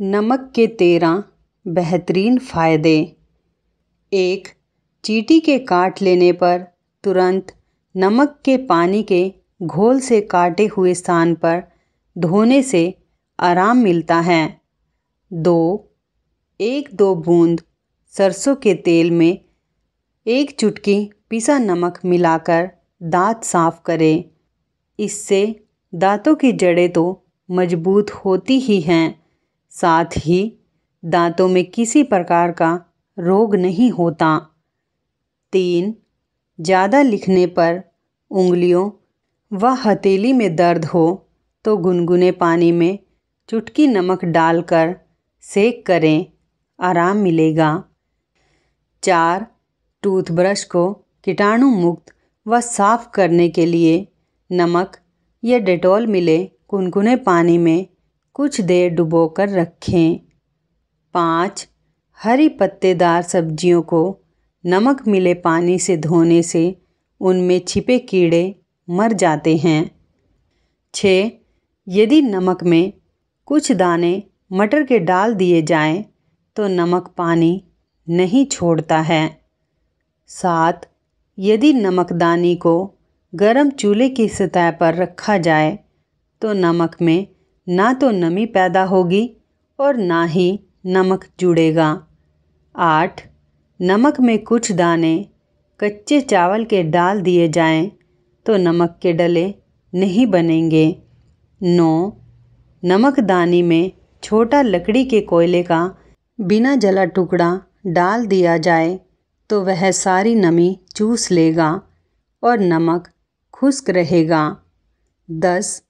नमक के तेरह बेहतरीन फ़ायदे। एक, चींटी के काट लेने पर तुरंत नमक के पानी के घोल से काटे हुए स्थान पर धोने से आराम मिलता है। दो, एक दो बूंद सरसों के तेल में एक चुटकी पिसा नमक मिलाकर दांत साफ़ करें। इससे दांतों की जड़ें तो मज़बूत होती ही हैं। साथ ही दांतों में किसी प्रकार का रोग नहीं होता। तीन, ज़्यादा लिखने पर उंगलियों व हथेली में दर्द हो तो गुनगुने पानी में चुटकी नमक डालकर सेक करें, आराम मिलेगा। चार, टूथब्रश को कीटाणु मुक्त व साफ़ करने के लिए नमक या डेटॉल मिले गुनगुने पानी में कुछ देर डुबोकर रखें। पाँच, हरी पत्तेदार सब्जियों को नमक मिले पानी से धोने से उनमें छिपे कीड़े मर जाते हैं। छः, यदि नमक में कुछ दाने मटर के डाल दिए जाएँ तो नमक पानी नहीं छोड़ता है। सात, यदि नमकदानी को गरम चूल्हे की सतह पर रखा जाए तो नमक में ना तो नमी पैदा होगी और ना ही नमक जुड़ेगा। आठ, नमक में कुछ दाने कच्चे चावल के डाल दिए जाएँ तो नमक के डले नहीं बनेंगे। नौ नमकदानी में छोटा लकड़ी के कोयले का बिना जला टुकड़ा डाल दिया जाए तो वह सारी नमी चूस लेगा और नमक खुश्क रहेगा। दस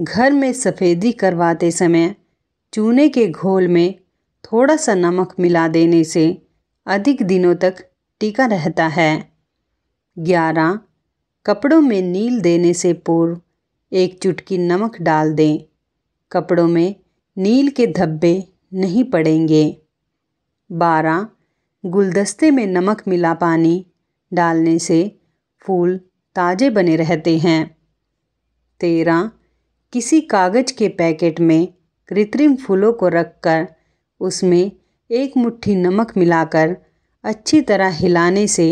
घर में सफ़ेदी करवाते समय चूने के घोल में थोड़ा सा नमक मिला देने से अधिक दिनों तक टिका रहता है। ग्यारह, कपड़ों में नील देने से पूर्व एक चुटकी नमक डाल दें। कपड़ों में नील के धब्बे नहीं पड़ेंगे। बारह, गुलदस्ते में नमक मिला पानी डालने से फूल ताज़े बने रहते हैं। तेरह किसी कागज़ के पैकेट में कृत्रिम फूलों को रखकर उसमें एक मुट्ठी नमक मिलाकर अच्छी तरह हिलाने से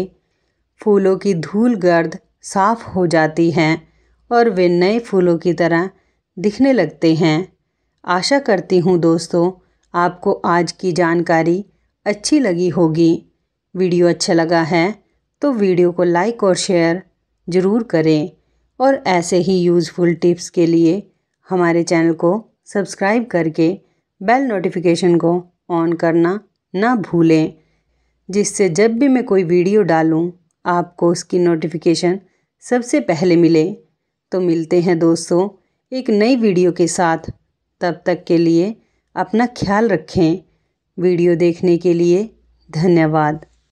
फूलों की धूल गर्द साफ़ हो जाती हैं और वे नए फूलों की तरह दिखने लगते हैं। आशा करती हूँ दोस्तों, आपको आज की जानकारी अच्छी लगी होगी। वीडियो अच्छा लगा है तो वीडियो को लाइक और शेयर ज़रूर करें। और ऐसे ही यूज़फुल टिप्स के लिए हमारे चैनल को सब्सक्राइब करके बेल नोटिफिकेशन को ऑन करना ना भूलें, जिससे जब भी मैं कोई वीडियो डालूं, आपको उसकी नोटिफिकेशन सबसे पहले मिले। तो मिलते हैं दोस्तों एक नई वीडियो के साथ। तब तक के लिए अपना ख्याल रखें। वीडियो देखने के लिए धन्यवाद।